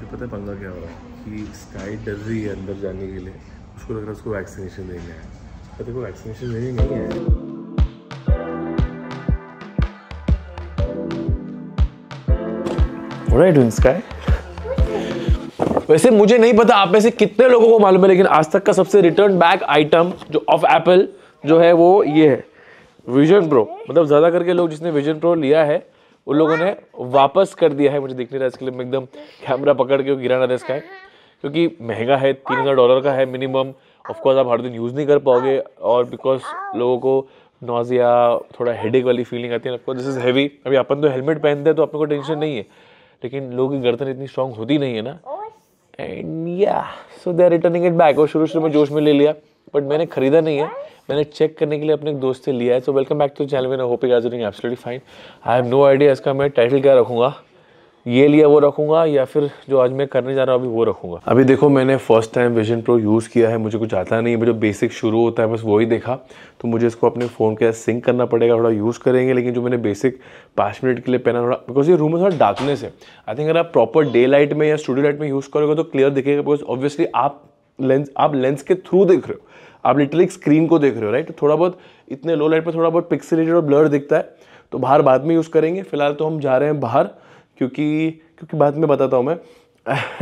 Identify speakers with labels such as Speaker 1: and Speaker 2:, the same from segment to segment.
Speaker 1: अभी पता है पंगा क्या हो रहा है? कि स्काई डर रही है अंदर जाने के लिए। उसको लग रहा है उसको वैक्सीनेशन देना है। पर देखो वैक्सीनेशन देनी नहीं है?
Speaker 2: वैसे मुझे नहीं पता आप में से कितने लोगों को मालूम है, लेकिन आज तक का सबसे रिटर्न बैक आइटम जो ऑफ़ एप्पल जो है वो ये है। विजन प्रो मतलब ज़्यादा करके लोग जिसने विजन प्रो लिया है उन लोगों ने वापस कर दिया है मुझे दिख नहीं रहा इसके लिए मैं एकदम कैमरा पकड़ के गिरा ना दे इसका क्योंकि महँगा है, तीन हज़ार डॉलर का है मिनिमम। ऑफकोर्स आप हर दिन यूज़ नहीं कर पाओगे और बिकॉज़ लोगों को नोजिया थोड़ा हेडेक वाली फीलिंग आती है दिस इज़ हैवी अभी अपन तो हेलमेट पहनते हैं तो अपने को टेंशन नहीं है। लेकिन लोगों की गर्दन इतनी स्ट्रांग होती नहीं है ना। एंड या so they are returning it back और शुरू शुरू में जोश में ले लिया बट मैंने खरीदा नहीं है। मैंने चेक करने के लिए अपने एक दोस्त से लिया है so welcome back to channel में hope you doing absolutely fine I have no idea इसका मैं टाइटल क्या रखूँगा। ये लिया, वो रखूँगा, या फिर जो आज मैं करने जा रहा हूँ, अभी वो रखूँगा। अभी देखो, मैंने first time Vision Pro use किया है, मुझे कुछ आता नहीं है जो बेसिक शुरू होता है, बस वही देखा। तो मुझे इसको अपने फ़ोन के साथ सिंक करना पड़ेगा, थोड़ा यूज़ करेंगे, लेकिन जो मैंने बेसिक पाँच मिनट के लिए पहना, थोड़ा बिकॉज़ ये रूम में थोड़ा डार्कनेस है। आई थिंक अगर आप प्रॉपर डे लाइट में या स्टूडियो लाइट में यूज़ करोगे तो क्लियर दिखेगा बिकॉज़ ऑब्वियसली आप लेंस आप लेंस के थ्रू देख रहे हो। आप लिटरली स्क्रीन को देख रहे हो राइट थोड़ा बहुत इतने लो लाइट पर थोड़ा बहुत पिक्सलेटेड और ब्लर दिखता है। तो बाहर बाद में यूज़ करेंगे। फ़िलहाल तो हम जा रहे हैं बाहर, क्योंकि क्योंकि बाद में बताता हूँ मैं।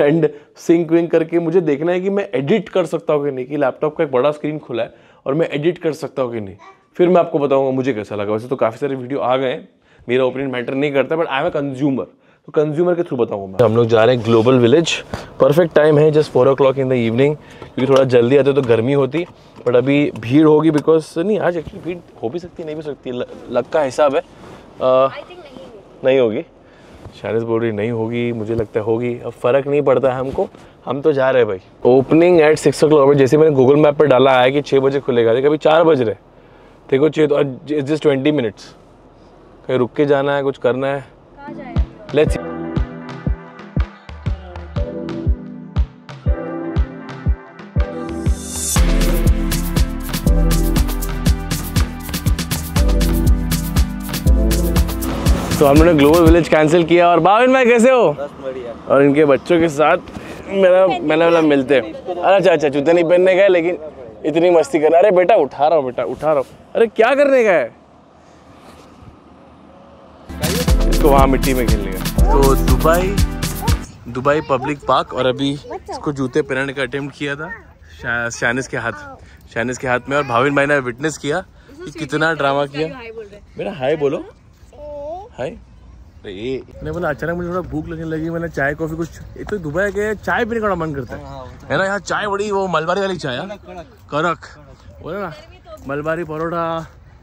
Speaker 2: एंड सिंक विंक करके मुझे देखना है कि मैं एडिट कर सकता हूँ कि नहीं, कि लैपटॉप का एक बड़ा स्क्रीन खुला है और मैं एडिट कर सकता हूँ कि नहीं। फिर मैं आपको बताऊँगा, मुझे कैसा लगा। वैसे तो काफ़ी सारे वीडियो आ गए मेरा ओपिनियन मैटर नहीं करता but I am a consumer तो कंज्यूमर के थ्रू बताऊँगा मैं। हम लोग जा रहे हैं ग्लोबल विलेज परफेक्ट टाइम है just four o'clock in the evening क्योंकि थोड़ा जल्दी आते तो गर्मी होती बट अभी भीड़ होगी बिकॉज़ नहीं आज एक्चुअली भीड़ हो भी सकती नहीं भी सकती ल- लक का हिसाब है। नहीं होगी। शायद बोल रही नहीं होगी मुझे लगता है होगी। अब फ़र्क नहीं पड़ता है हमको हम तो जा रहे हैं भाई। Opening at six o'clock जैसे मैंने गूगल मैप पर डाला है कि छः बजे खुलेगा अभी चार बज रहे देखो छः तो जस्ट ट्वेंटी मिनट्स कहीं रुक के जाना है कुछ करना है। लेट्स तो हमने ग्लोबल विलेज कैंसिल किया और बाविन भाई कैसे हो? और इनके बच्चों के साथ मेरा मैंने वाला मिलते हैं। अच्छा अच्छा जूते नहीं पहनने गए लेकिन इतनी मस्ती कर अरे बेटा उठा रहा हूँ बेटा उठा रहा हूँ। अरे क्या करने का है? इसको वहाँ मिट्टी में खेलने का। तो दुबई दुबई पब्लिक पार्क और अभी इसको जूते पहनने का अटेम्प्ट किया था शा- शानिस के हाथ शानिस के हाथ में और भाविन भाई ने विटनेस किया कि कितना ड्रामा किया। मेरा हाय बोलो। हाय ये मैंने बोला अचानक मुझे थोड़ा भूख लगने लगी मैंने चाय कॉफ़ी कुछ एक तो दुबई गए चाय पीने का मन करता है। है ना यहाँ चाय बड़ी वो मलबारी वाली चाय कड़क। बोले ना मलबारी परोठा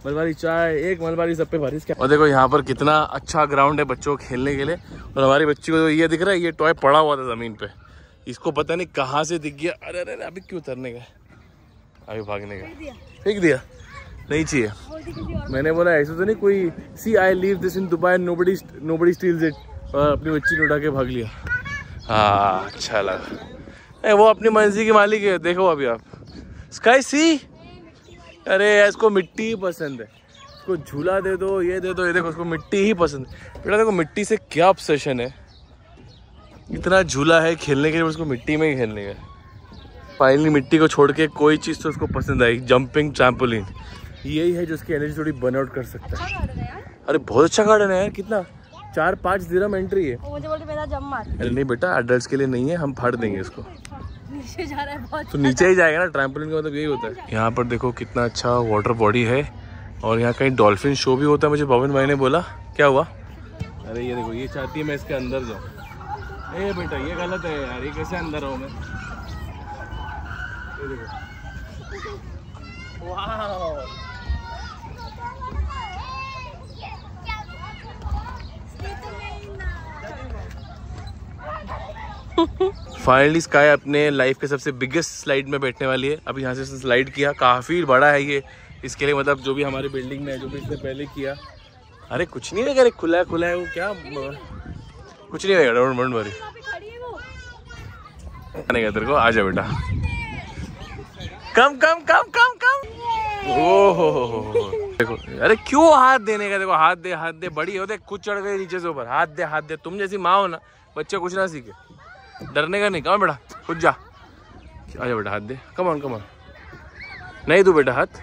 Speaker 2: मलबारी चाय एक मलबारी सब पे भारी और देखो यहाँ पर कितना अच्छा ग्राउंड है बच्चों को खेलने के लिए। और हमारी बच्ची को तो ये दिख रहा है ये टॉय पड़ा हुआ था ज़मीन पे। इसको पता नहीं कहाँ से दिख गया। अरे अरे अभी क्यों उतरने का अभी भागने का फेंक दिया। नहीं चाहिए। मैंने बोला ऐसा तो नहीं कोई see I leave this in Dubai no nobody nobody steals it और अपनी बच्ची उठा के भाग लिया। हाँ अच्छा लगा। ए, वो अपनी मर्ज़ी की मालिक है देखो अभी आप। स्काई सी अरे इसको मिट्टी ही पसंद है। इसको झूला दे दो ये दे दो ये देखो उसको मिट्टी ही पसंद है। बेटा देखो मिट्टी से क्या ऑब्सेशन है? इतना झूला है खेलने के लिए उसको मिट्टी में ही खेलने का फाइनली मिट्टी को छोड़ के कोई चीज़ तो उसको पसंद आई जंपिंग ट्रैम्पोलिन यही है जो उसकी एनर्जी थोड़ी बर्न आउट कर सकता है। अरे बहुत अच्छा गार्डन है यार कितना? चार पाँच दिरम एंट्री है।
Speaker 3: मुझे बोलते मेरा जम मार।
Speaker 2: अरे नहीं बेटा अडल्ट के लिए नहीं है हम फाड़ देंगे इसको
Speaker 3: नीचे जा रहा है बहुत
Speaker 2: तो नीचे ही जाएगा ना ट्रैम्पोलिन का मतलब यही होता है। यहाँ पर देखो कितना अच्छा वाटर बॉडी है और यहाँ कहीं डॉल्फिन शो भी होता है मुझे पवन भाई ने बोला। क्या हुआ? अरे ये देखो ये चाहती है मैं इसके अंदर जाऊँ। ए बेटा ये गलत है यार ये कैसे अंदर आऊँ मैं? ये देखो। फाइनली स्काई अपने लाइफ के सबसे बिगेस्ट स्लाइड में बैठने वाली है। अभी यहाँ से स्लाइड किया। काफ़ी बड़ा है ये। इसके लिए मतलब जो भी हमारी बिल्डिंग में है, जो भी इसने पहले किया। अरे, कुछ नहीं है खुला है खुला है वो। क्या कुछ नहीं है डोंट डोंट वरी आने का तेरे को, आ जा बेटा। कम कम कम कम कम ओ हो हो। देखो, अरे क्यों हाथ देने का? देखो, हाथ दे हाथ दे, बड़ी हो। देख, कुछ चढ़ गई नीचे से ऊपर। हाथ दे हाथ दे। तुम जैसी माँ हो ना, बच्चे कुछ ना सीखे। डरने का नहीं कहाँ बेटा कुछ जा। आजा बेटा हाथ दे। कम ऑन कम नहीं तू बेटा हाथ।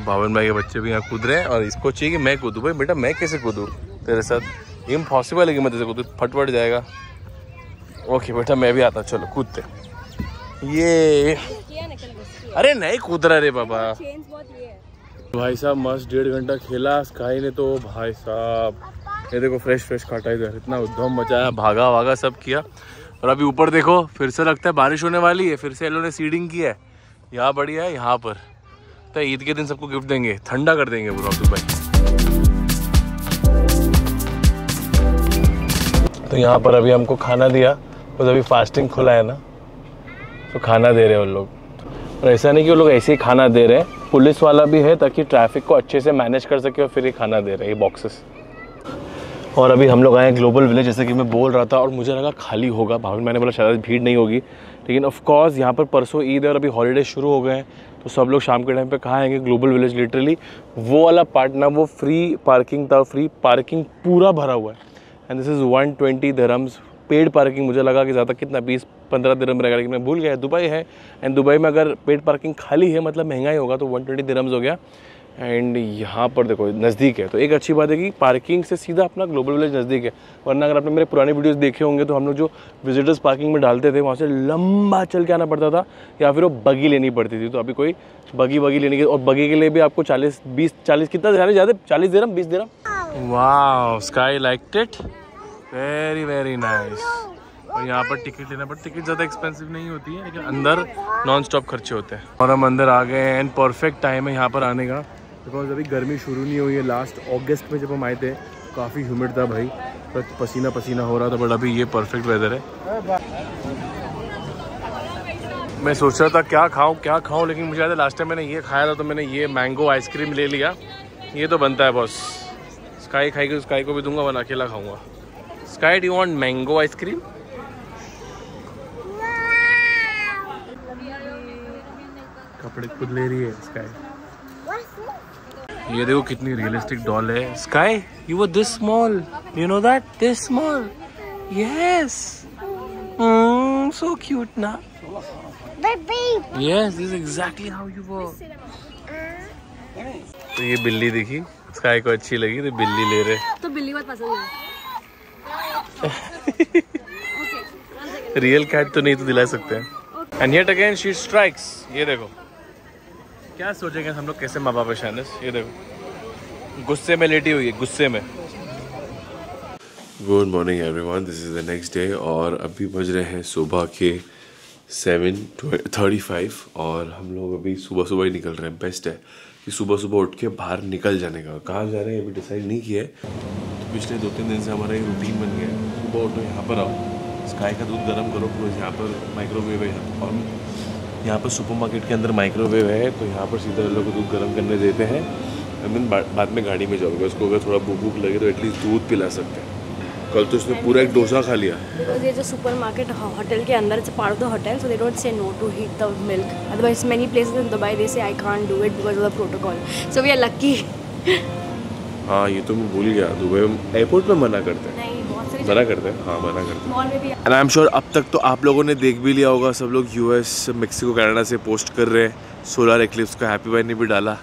Speaker 2: बावन भाई के बच्चे भी यहाँ कूद रहे हैं और इसको चाहिए कि मैं कूदूँ। भाई बेटा मैं कैसे कूदूँ? तेरे साथ इम्पॉसिबल है कि मैं तेरे कूदूँ। फटफट जाएगा। ओके बेटा मैं भी आता चलो कूदते ये अरे नहीं कूद रहा रे बाबा। भाई साहब मस्त डेढ़ घंटा खेला। स्काई ने तो भाई साहब। ये देखो फ्रेश फ्रेश काटा इधर। इतना उद्यम मचाया भागा वागा सब किया। और अभी ऊपर देखो, फिर से लगता है बारिश होने वाली है, फिर से एलो ने सीडिंग की है। यहाँ बढ़िया है, यहाँ पर। तो ईद के दिन सबको गिफ्ट देंगे, ठंडा कर देंगे अब्दुल भाई तो यहाँ पर अभी हमको खाना दिया, बस अभी फास्टिंग खुला है ना तो खाना दे रहे हैं उन लोग। और ऐसा नहीं कि वो लोग ऐसे ही खाना दे रहे हैं, पुलिस वाला भी है ताकि ट्रैफ़िक को अच्छे से मैनेज कर सके और फिर ये खाना दे रहे हैं, ये बॉक्सेस और अभी हम लोग आए हैं ग्लोबल विलेज जैसे कि मैं बोल रहा था और मुझे लगा खाली होगा, भाभी मैंने बोला शायद भीड़ नहीं होगी। लेकिन ऑफ़ कोर्स यहाँ पर परसों ईद है और अभी हॉलीडे शुरू हो गए हैं। तो सब लोग शाम के टाइम पे कहाँ आएँगे ग्लोबल विलेज लिटरली वो वाला पार्ट ना, वो फ्री पार्किंग था फ्री पार्किंग पूरा भरा हुआ है। And this is one twenty dirhams paid parking मुझे लगा कि ज़्यादा कितना, बीस, पंद्रह दिरम रहेगा, लेकिन मैं भूल गया, दुबई है। एंड दुबई में अगर पेड पार्किंग खाली है मतलब महँगा ही होगा तो वन ट्वेंटी हो गया। एंड यहाँ पर देखो, नज़दीक है। तो एक अच्छी बात है कि पार्किंग से सीधा अपना ग्लोबल विलेज नज़दीक है। वरना अगर आपने मेरे पुराने वीडियोस देखे होंगे तो हम लोग जो विजिटर्स पार्किंग में डालते थे, वहाँ से लंबा चल के आना पड़ता था, या फिर वो बगी लेनी पड़ती थी। तो अभी कोई बगी बगी लेने की और बगी के लिए भी आपको चालीस, बीस, चालीस कितना ज़्यादा ज़्यादा चालीस दिरम बीस दिरम वाह Sky like it very very nice और यहाँ पर टिकट लेना पड़ता टिकट ज़्यादा एक्सपेंसिव नहीं होती है, लेकिन अंदर नॉन स्टॉप खर्चे होते हैं। और हम अंदर आ गए हैं एंड परफेक्ट टाइम है यहाँ पर आने का। बिकॉज़ अभी गर्मी शुरू नहीं हुई है। लास्ट अगस्त में जब हम आए थे, काफ़ी ह्यूमिड था भाई। तो पसीना पसीना हो रहा था बट अभी ये परफेक्ट वेदर है। मैं सोच रहा था क्या खाऊं क्या खाऊं, लेकिन मुझे याद है लास्ट टाइम मैंने ये खाया था तो मैंने ये मैंगो आइसक्रीम ले लिया। ये तो बनता है बॉस स्काई खाएगी स्काई को भी दूँगा, वरना अकेला खाऊँगा। Sky do want mango ice cream कपड़े खुद ले रही है स्काई ये देखो कितनी रियलिस्टिक डॉल है। Sky you were this small you know that this small yes so cute ना yes this exactly how you were तो ये बिल्ली दिखी। स्काई को अच्छी लगी तो बिल्ली ले रहे।
Speaker 3: तो बिल्ली बहुत पसंद है।
Speaker 2: रियल कैट तो नहीं तो दिला सकते हैं। And yet again she strikes ये देखो। क्या सोचेंगे हम लोग कैसे माँ बाप शानस ये देखो। गुस्से में लेटी हुई है, गुस्से में।
Speaker 1: Good morning everyone this is the next day और अभी बज रहे हैं सुबह के सेवन थर्टी फाइव और हम लोग अभी सुबह सुबह ही निकल रहे हैं। बेस्ट है कि सुबह सुबह उठ के बाहर निकल जाने का। कहाँ जा रहे हैं? अभी डिसाइड नहीं किया है तो पिछले दो तीन दिन से हमारा ये रूटीन बन गया सुबह उठो, यहाँ पर आओ। स्काई का दूध गर्म करो बिकॉज़ यहाँ पर माइक्रोवेव है और यहाँ पर सुपर मार्केट के अंदर माइक्रोवेव है तो यहाँ पर सीधा लोग दूध गर्म करने देते हैं। आई मीन बाद में गाड़ी में जाओगे उसको अगर थोड़ा भूख भूख लगे तो एटलीस्ट दूध पिला सकते हैं। कल तो उसने पूरा एक डोसा खा लिया।
Speaker 3: ये जो सुपर मार्केट होटल के अंदर part of the so they say no to heat the milk otherwise many place in they say I can't do it because of the protocol so we are lucky
Speaker 1: हाँ ये तो मैं भूल गया। Dubai airport पर मना करते हैं। मना करते हैं। हाँ मना करते हैं।
Speaker 3: मॉल में भी
Speaker 1: एंड आई एम श्योर अब तक तो आप लोगों ने देख भी लिया होगा सब लोग यूएस मेक्सिको कनाडा से पोस्ट कर रहे हैं। सोलर एक्लिप्स का हैप्पी भाई ने भी डाला।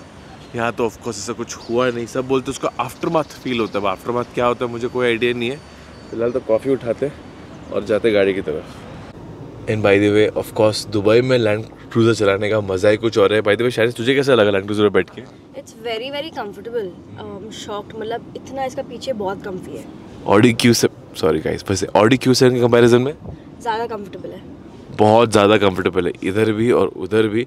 Speaker 1: यहाँ तो ऑफकोर्स ऐसा कुछ हुआ नहीं। सब बोलते उसका आफ्टर माथ फील होता है। आफ्टर माथ क्या होता है मुझे कोई आइडिया नहीं है। फ़िलहाल तो कॉफ़ी उठाते और जाते गाड़ी की तरफ़। And by the way of course Dubai में लैंड क्रूजर चलाने का मज़ा ही कुछ और है। बाय द वे शायद तुझे कैसा लगा लैंड क्रूजर बैठ के?
Speaker 3: It's very very comfortable shocked मतलब इतना इसका पीछे बहुत कम्फी है।
Speaker 1: ऑडी क्यू से सॉरी गाइस वैसे ऑडी क्यू सेवन के कंपैरिजन में?
Speaker 3: ज़्यादा कंफर्टेबल है।
Speaker 1: बहुत ज़्यादा कंफर्टेबल है। इधर भी और उधर भी।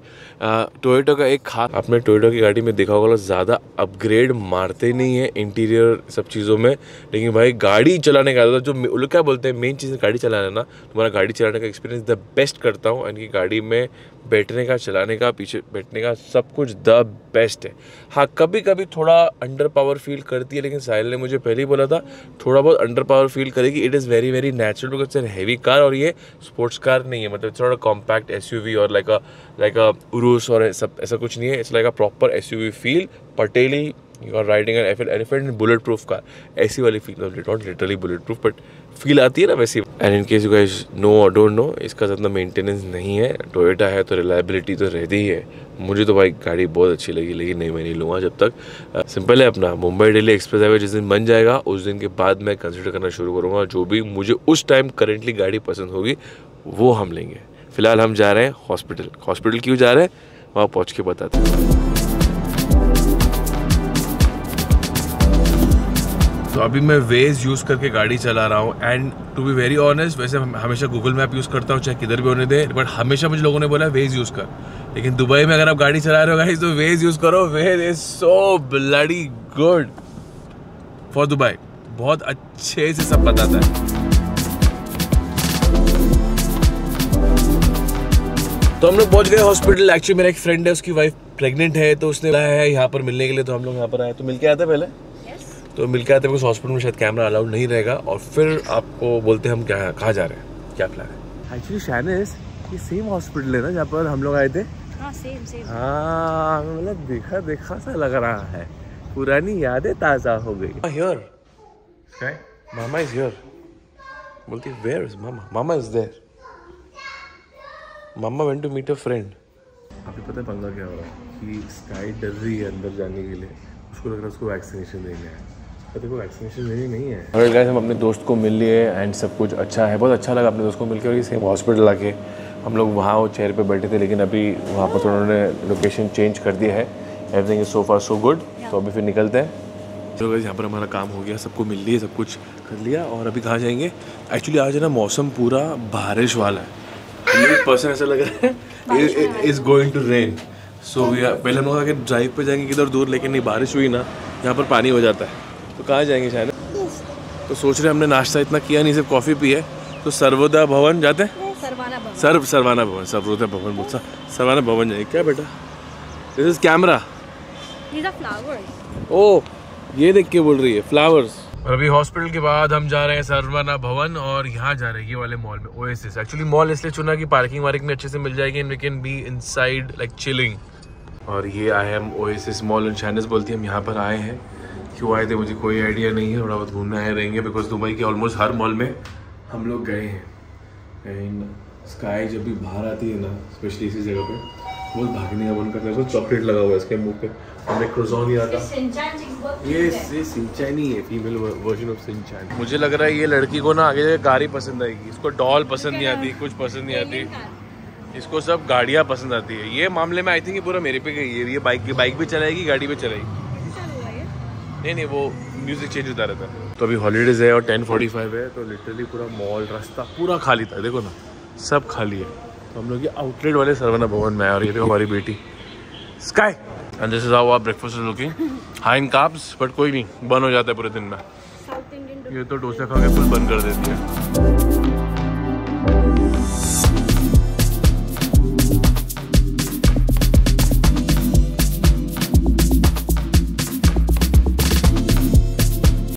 Speaker 1: टोयोटो का एक खास आपने टोयोटो की गाड़ी में देखा होगा ज़्यादा अपग्रेड मारते नहीं है इंटीरियर सब चीज़ों में। लेकिन भाई गाड़ी चलाने का जो लोग क्या बोलते हैं मेन चीज़ गाड़ी चलाना ना तुम्हारा गाड़ी चलाने का एक्सपीरियंस द बेस्ट करता हूँ। इनकी गाड़ी में बैठने का, चलाने का, पीछे बैठने का सब कुछ द बेस्ट है। हाँ कभी कभी थोड़ा अंडर पावर फील करती है, लेकिन साहिल ने मुझे पहले ही बोला था, थोड़ा बहुत अंडर पावर फील करेगी। It is very very natural because it's heavy car और ये स्पोर्ट्स कार नहीं है। मतलब थोड़ा कॉम्पैक्ट एसयूवी और like a like a Urus और सब, ऐसा कुछ नहीं है। It's like a proper SUV feel पटेली
Speaker 2: you are riding an elephant in bulletproof car ऐसी वाली feel not literally bulletproof but feel आती है ना वैसी. And in case you guys know और डोंट नो इसका ज़्यादा मेंटेनेंस नहीं है. टोयोटा है तो रिलायबिलिटी तो रहती ही है. मुझे तो भाई गाड़ी बहुत अच्छी लगी, लेकिन नहीं, मैं नहीं लूँगा जब तक. सिंपल है अपना. मुंबई डेली एक्सप्रेस हाईवे जिस दिन बन जाएगा, उस दिन के बाद मैं कंसिडर करना शुरू करूँगा. जो भी मुझे उस टाइम करेंटली गाड़ी पसंद होगी, वो हम लेंगे. फ़िलहाल हम जा रहे हैं हॉस्पिटल हॉस्पिटल क्यों जा रहे हैं? वहाँ पहुँच के बताते हैं. तो अभी मैं वेज यूज़ करके गाड़ी चला रहा हूँ। And to be very honest वैसे हमेशा गूगल मैप यूज़ करता हूँ, चाहे किधर भी होने दे बट हमेशा मुझे लोगों ने बोला वेज यूज़ कर। लेकिन दुबई में अगर आप गाड़ी चला रहे हो गाइस तो वेज यूज़ करो। Waze is so bloody good for Dubai बहुत अच्छे से सब बताता है। तो हम लोग पहुँच गए हॉस्पिटल एक्चुअली मेरा एक फ्रेंड है, उसकी वाइफ प्रेग्नेंट है तो उसने बुलाया है, यहाँ पर मिलने के लिए तो हम लोग यहाँ पर आए तो मिल के आते पहले। तो मिल के आते बिकॉज़ हॉस्पिटल में शायद कैमरा अलाउड नहीं रहेगा और फिर आपको बोलते हम क्या कहाँ जा रहे हैं? क्या प्लान है? एक्चुअली शाइनिस ये सेम हॉस्पिटल है ना जहाँ पर हम लोग आए थे?
Speaker 3: हाँ सेम सेम
Speaker 2: हाँ मतलब देखा देखा सा लग रहा है। पुरानी यादें ताज़ा हो गई। हियर मामा इज़ हियर बोलती where is mama mama is there mama went to meet a friend अभी पता है पंगा क्या हो रहा है? कि स्काई डर रही है अंदर जाने के लिए। उसको लग रहा है उसको वैक्सीनेशन देने है। पर देखो वैक्सीनेशन नहीं है।
Speaker 4: और गाइस हम अपने दोस्त को मिल लिए एंड सब कुछ अच्छा है। बहुत अच्छा लगा अपने दोस्त को मिलकर और ये सेम हॉस्पिटल आके हम लोग वहाँ वो चेयर पे बैठे थे लेकिन अभी वहाँ पर थोड़ा उन्होंने लोकेशन चेंज कर दिया है। Everything is so far so good तो अभी फिर निकलते हैं।
Speaker 2: चलो गाइस यहाँ पर हमारा काम हो गया। सबको मिल लिया सब कुछ कर लिया और अभी कहाँ जाएँगे? एक्चुअली आज है ना मौसम पूरा बारिश वाला है। पर्सन ऐसा लग रहा है is going to rain so पहले हम लोग आगे ड्राइव पे जाएँगे किधर दूर लेकिन नहीं बारिश हुई ना यहाँ पर पानी हो जाता है। तो कहाँ जाएँगे शायद? तो सोच रहे हमने नाश्ता इतना किया नहीं सिर्फ़ कॉफ़ी पी है। तो सर्वोदय भवन जाते हैं?
Speaker 3: सरवाना
Speaker 2: सर्व सरवाना भवन सर्वोदय भवन बोलता सरवाना भवन जाएँगे। क्या बेटा? This is camera. ओ ये देख के बोल रही है फ्लावर्स और अभी हॉस्पिटल के बाद हम जा रहे हैं सरवाना भवन और यहाँ जा रहे हैं ये वाले मॉल में ओएसिस एक्चुअली मॉल इसलिए चुना कि पार्किंग वार्किंग में अच्छे से मिल जाएगी and we can be inside like chilling और ये आए हम ओएसिस मॉल एंड चाइनीज़ बोलती हम यहाँ पर आए हैं। क्यों आए थे? मुझे कोई आइडिया नहीं है। थोड़ा बहुत घूमने आए रहेंगे बिकॉज़ दुबई के ऑलमोस्ट हर मॉल में हम लोग गए हैं। एंड स्काई जब भी बाहर आती है ना स्पेशली इसी जगह पे वो भागने का मन करता है। चॉकलेट लगा हुआ है इसके मुँह पे। हमें क्रोजॉन ही आता ये ये सिंचाई नहीं है फीमेल वर्जन ऑफ़ सिंचाई मुझे लग रहा है ये लड़की को ना आगे ही पसंद आएगी। इसको डॉल पसंद नहीं आती, कुछ पसंद नहीं आती। इसको सब गाड़ियाँ पसंद आती है। ये मामले में आई थिंक ये पूरा मेरे पे गई है। ये बाइक बाइक भी चलाएगी, गाड़ी भी चलाएगी। नहीं नहीं वो म्यूज़िक चेंज होता रहता है। तो अभी हॉलीडेज है और टेन फोर्टी फाइव है तो लिटरली पूरा मॉल रास्ता पूरा खाली था देखो ना सब खाली है। तो हम लोग ये आउटलेट वाले सरवना भवन में और ये देखो हमारी बेटी। Sky and this is how our breakfast is looking high in carbs but कोई नहीं बंद हो जाता है पूरे दिन में। ये तो डोसा खा के फुल बंद कर देती है।